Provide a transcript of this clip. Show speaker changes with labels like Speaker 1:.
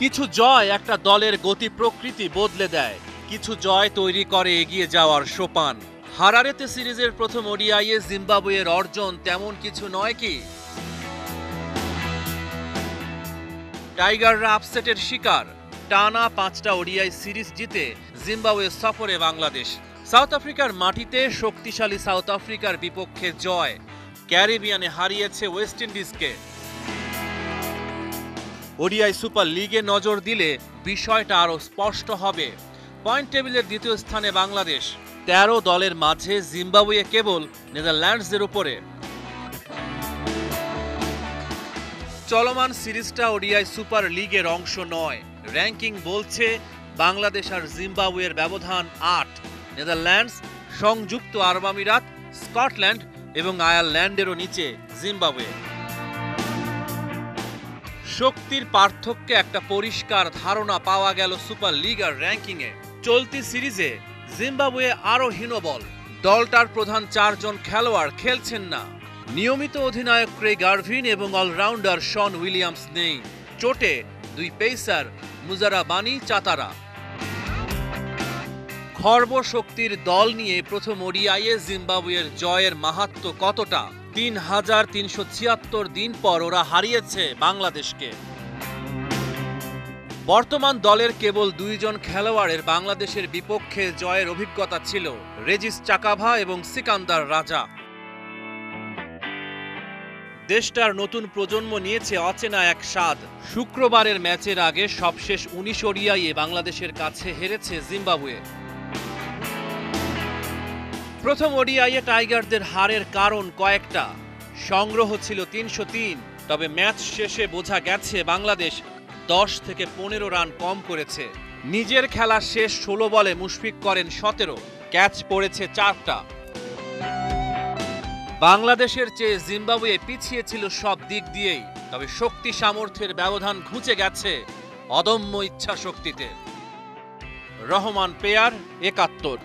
Speaker 1: কিছু জয় একটা দলের গতি প্রকৃতি বদলে দেয়। কিছু জয় তৈরি করে এগিয়ে যাওয়ার সোপান। হারারেতে সিরিজের প্রথম ওডিআইয়ে জিম্বাবুয়ের অর্জন তেমন কিছু নয় কি? টাইগাররা আপসেটের শিকার। টানা পাঁচটা ওডিআই সিরিজ জিতে জিম্বাবুয়ে সফরে বাংলাদেশ। সাউথ আফ্রিকার মাটিতে শক্তিশালী সাউথ আফ্রিকার বিপক্ষে জয়। ক্যারিবিয়ানে হারিয়েছে ওয়েস্ট ইন্ডিজকে। ওডিআই সুপার লিগে নজর দিলে বিষয়টা আরও স্পষ্ট হবে। পয়েন্ট টেবিলের দ্বিতীয় স্থানে বাংলাদেশ। তেরো দলের মাঝে জিম্বাবুয়ে কেবল নেদারল্যান্ডসের উপরে। চলমান সিরিজটা ওডিআই সুপার লিগের অংশ নয়। র্যাঙ্কিং বলছে বাংলাদেশ আর জিম্বাবুয়ের ব্যবধান আট। নেদারল্যান্ডস সংযুক্ত আরব আমিরাত, স্কটল্যান্ড এবং আয়ারল্যান্ডেরও নিচে জিম্বাবুয়ে। শক্তির পার্থক্যে একটা পরিষ্কার ধারণা পাওয়া গেল সুপার লিগ আর র্যাঙ্কিংয়ে। চলতি সিরিজে জিম্বাবুয়ে আরও হীনবল। দলটার প্রধান চারজন খেলোয়াড় খেলছেন না। নিয়মিত অধিনায়ক ক্রে গার্ভিন এবং অলরাউন্ডার শন উইলিয়ামস নেই। চোটে দুই পেসার মুজারা বানি চাতারা। খর্ব শক্তির দল নিয়ে প্রথম ওডিআইয়ে জিম্বাবুয়ের জয়ের মাহাত্ম কতটা? তিন হাজার তিনশো ছিয়াত্তর দিন পর ওরা হারিয়েছে বাংলাদেশকে। বর্তমান দলের কেবল দুইজন খেলোয়াড়ের বাংলাদেশের বিপক্ষে জয়ের অভিজ্ঞতা ছিল, রেজিস চাকাভা এবং সিকান্দার রাজা। দেশটার নতুন প্রজন্ম নিয়েছে অচেনা এক স্বাদ। শুক্রবারের ম্যাচের আগে সবশেষ উনিশ ওডিআইয়ে বাংলাদেশের কাছে হেরেছে জিম্বাবুয়ে। প্রথম ওডিআইয়ে টাইগারদের হারের কারণ কয়েকটা। সংগ্রহ ছিল তিনশো তিন, তবে ম্যাচ শেষে বোঝা গেছে বাংলাদেশ দশ থেকে পনেরো রান কম করেছে। নিজের খেলা শেষ ষোলো বলে মুশফিক করেন সতেরো, ক্যাচ পড়েছে চারটা। বাংলাদেশের চেয়ে জিম্বাবুয়ে পিছিয়ে ছিল সব দিক দিয়েই, তবে শক্তি সামর্থ্যের ব্যবধান ঘুচে গেছে অদম্য ইচ্ছা শক্তিতে রহমান পেয়ার, একাত্তর।